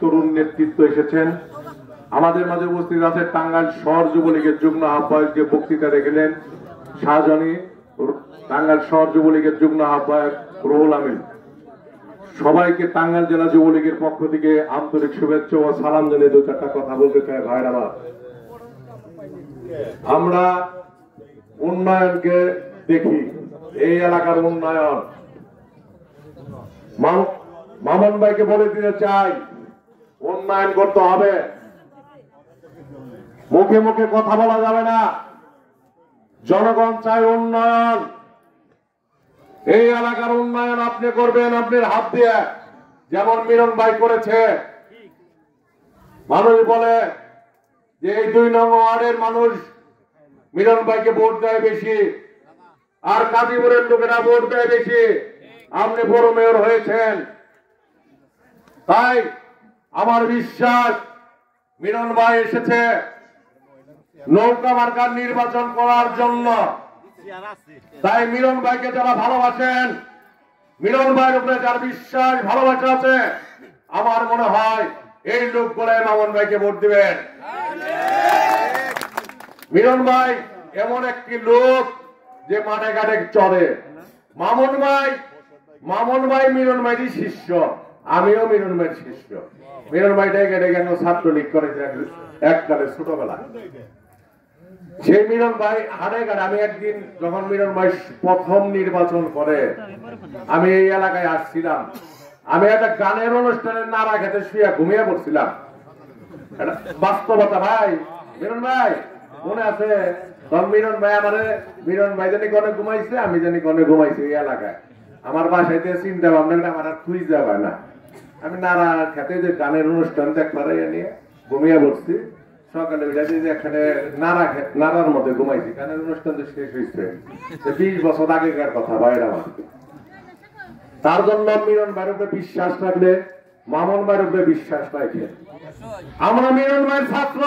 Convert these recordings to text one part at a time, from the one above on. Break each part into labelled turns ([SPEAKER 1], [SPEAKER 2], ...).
[SPEAKER 1] তরুণ নেতৃত্ব এসেছেন। আমাদের মাঝে উপস্থিত আছে টাঙ্গাইল শহর যুবলীগের যুগ্ম আহ্বায়ক যে বক্তৃতা রেখেলেন, শাহজানি টাঙ্গাইল শহর যুবলীগের যুগ্ম আহ্বায়ক রুহুল আমিন। সবাইকে টাঙ্গাইল জেলা যুবলীগের পক্ষ থেকে আন্তরিক শুভেচ্ছা ও সালাম জানিয়ে দু চারটা কথা বলতে চাই ভাইয়ের আমার। উন্নয়নকে দেখি, এই এলাকার উন্নয়ন। মাম- মামুন ভাইকে বলে দিতে চাই। উন্নয়ন করতে হবে। মুখে মুখে কথা বলা যাবে না। জনগণ চায় উন্নয়ন। এই এলাকার উন্নয়ন আপনি করবেন, আপনার হাত দিয়ে। যেমন মিলন ভাই করেছে। মানুষ বলে যে এই দুই নং ওয়ার্ডের মানুষ মিলন ভাইকে ভোট দেয় বেশি, আর কাজীপুরের লোকেরা ভোট দেয় বেশি। আপনি বড় মেয়র হয়েছেন। তাই আমার বিশ্বাস মিলন ভাই এসেছে নৌকা মার্কার নির্বাচন করার জন্য। তাই মিলন ভাইকে যারা ভালোবাসেন, মিলন ভাইয়ের উপরে যার বিশ্বাস, ভালোবাসা আছে, আমার মনে হয় এই লোকগুলো মামন ভাইকে ভোট দিবেন। মিলন ভাই এমন একটি লোক যে মাঠে ঘাটে চলে মামন ভাই মামন ভাই মিলন ভাইয়েরই শিষ্য। আমিও মিলন ভাইয়ের শিষ্য। মিলন ভাইটাই কেটে কেন ছাত্রলীগ করেছে এক- এককালে ছোটবেলা সেই মিলন ভাই হাটে ঘাটে আমি একদিন যখন মিলন ভাই প্রথম নির্বাচন করে আমি এই এলাকায় আসছিলাম। আমি একটা গানের অনুষ্ঠানে নাড়া খেতে শুয়ে ঘুমিয়ে পড়ছিলাম। বাস্তবতা ভাই। মিলন ভাই মনে আছে? তখন মিলন ভাই আমারে মিলন ভাই জানি কনে ঘুমাইছে আমি জানি কনে ঘুমাইছি এই এলাকায়। আমার বাসায় চিন্তা ভাবনা আমার আর খুঁজে যাবে না। আমি নাড়া খেতে যে গানের অনুষ্ঠান দেখবার নিয়ে ঘুমিয়ে পড়ছি। সকালে উঠে যে এখানে নাড়া খে- মধ্যে ঘুমাইছি, গানের অনুষ্ঠান তো শেষ হয়েছে বিশ বছর আগেকার কথা ভাইয়ের আমার। তার জন্য মিলন ভাইয়ের বিশ্বাস রাখলে মামন উপরে বিশ্বাস রাখে। আমরা মিলন ভাইয়ের ছাত্র।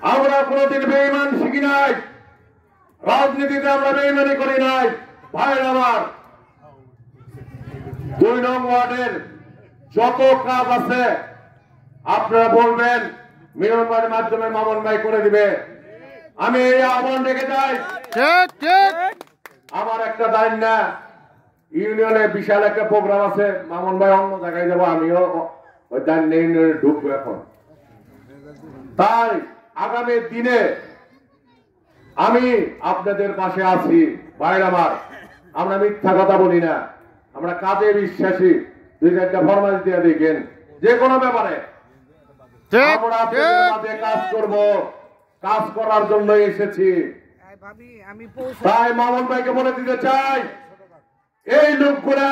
[SPEAKER 1] আমরা কোনদিন বেইমান শিখি নাই। রাজনীতিতে আমরা বেইমানি করি নাই। ভাইয়ের আমার দুই নং ওয়ার্ডের যত কাজ আছে আপনারা বলবেন মিলন ভাইয়ের মাধ্যমে মামন ভাই করে দিবে। আমি এই আহ্বান রেখে যাই। আমার একটা দায় না ইউনিয়নে বিশাল একটা প্রোগ্রাম আছে মামুন ভাই অন্য জায়গায় যাব আমিও ওই দায়িত্ব ইউনিয়নে ঢুকবো এখন। তাই আগামী দিনে আমি আপনাদের পাশে আছি ভাইর আমার। আমরা মিথ্যা কথা বলি না। আমরা কাজে বিশ্বাসী দুই চারটা ফরমাল দিয়ে দেখেন। যে কোনো ব্যাপারে। আমরা কাজ করব কাজ করার জন্য এসেছি। তাই মামুন ভাইকে বলে দিতে চাই। এই লোকগুলা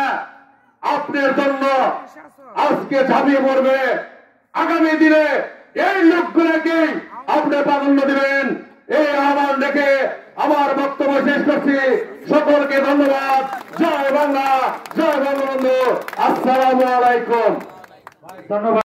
[SPEAKER 1] আপনার জন্য আজকে ঝাঁপিয়ে পড়বে। আগামী দিনে এই লোকগুলাকে আপনি প্রাধান্য দিবেন। এই আহ্বান রেখে আমার বক্তব্য শেষ করছি। সকলকে ধন্যবাদ। বাংলা জয় বঙ্গবন্ধু আসসালামু আলাইকুম। ধন্যবাদ।